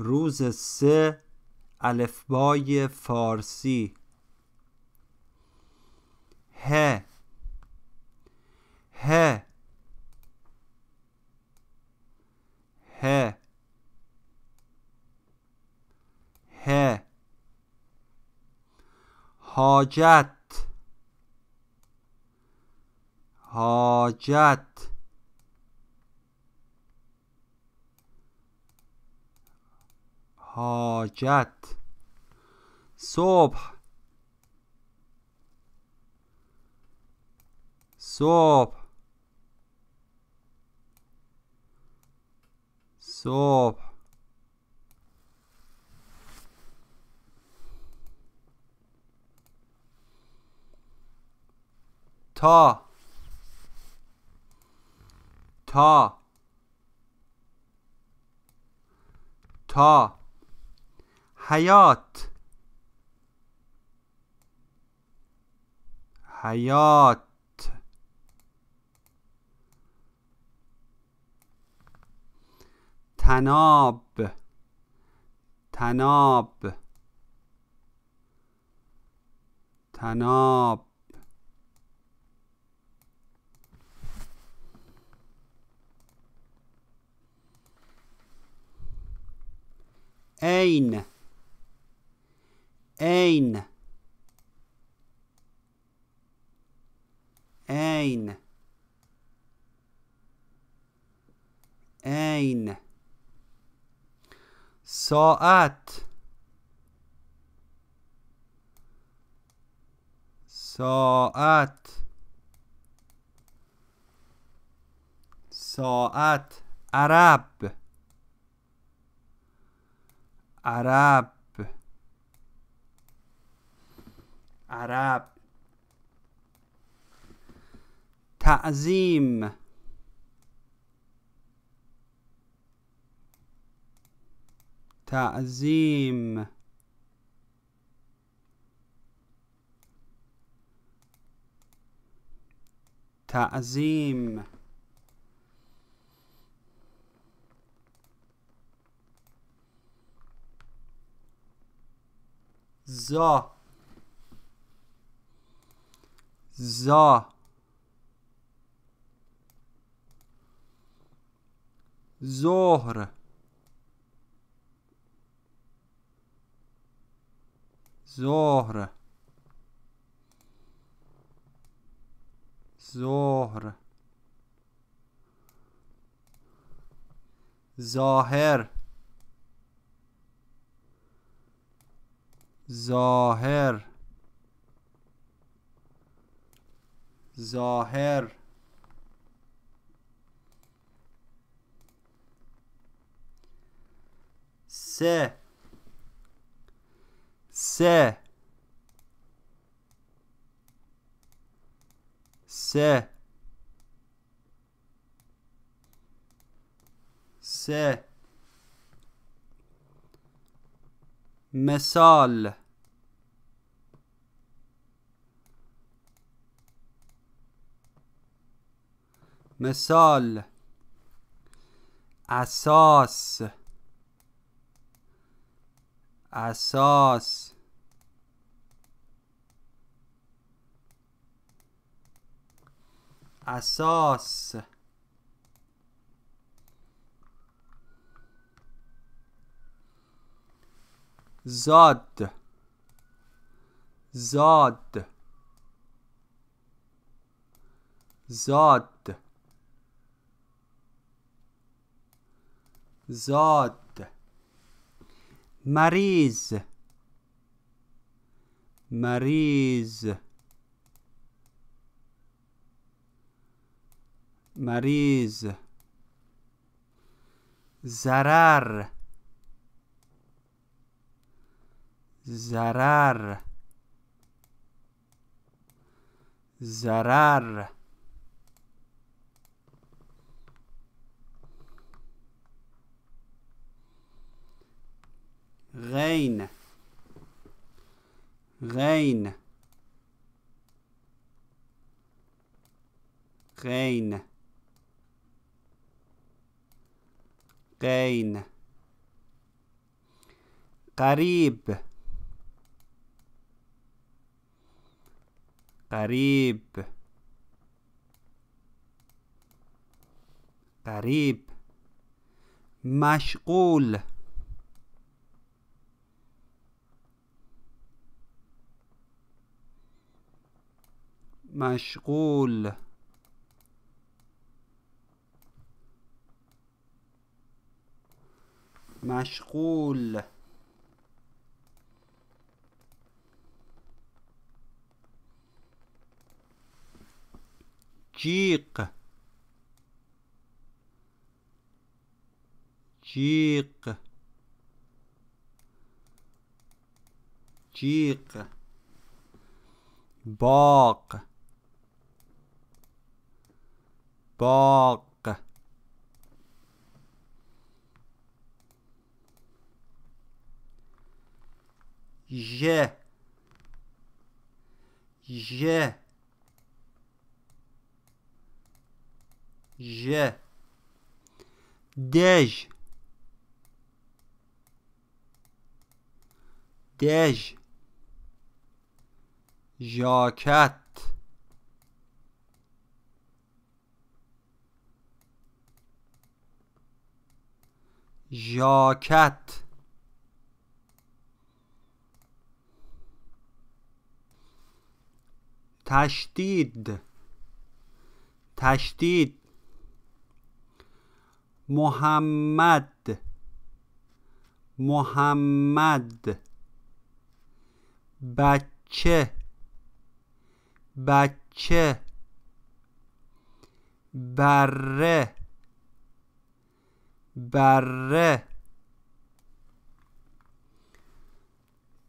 روز سه الفبای فارسی. ه ه ه ه حاجت. حاجت. حاجت. صبح. صبح. صبح. تا. تا. تا. حیات. حیات. تناب. تناب. تناب. عین. عین. عین. عین. ساعت. ساعت. ساعت. عرب. عرب. عرب. تعظیم تعظیم تعظیم زا. زا. ظهر ظهر ظهر ظاهر ظاهر ظاهر. سه. سه. سه. سه. مثال. مثال اساس اساس. اساس. زاد. زاد. زاد. زاد مریض مریض مریض ضرر ضرر ضرر غين. غين. غين. غين. قريب. قريب. قريب. مشغول. مشغول. مشغول. جيق. جيق. جيق. باق. باغ ژ ژ ژ دژ دژ ژاکت ژاکت. تشدید. تشدید. محمد. محمد. بچه. بچه. بره. بره.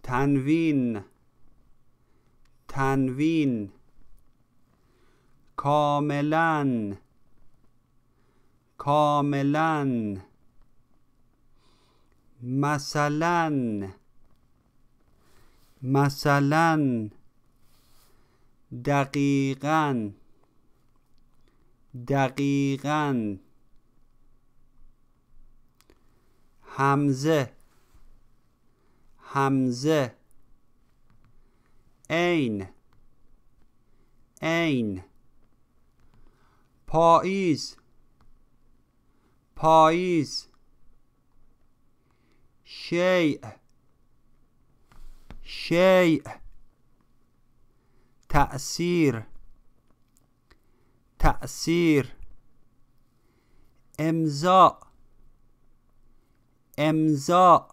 تنوین. تنوین. کاملا. کاملا. مثلا. مثلا. دقیقا. دقیقا. همزه همزه عین. عین. پاییز. پاییز. شیء. شیء. تأثیر. تأثیر. امضا. امضا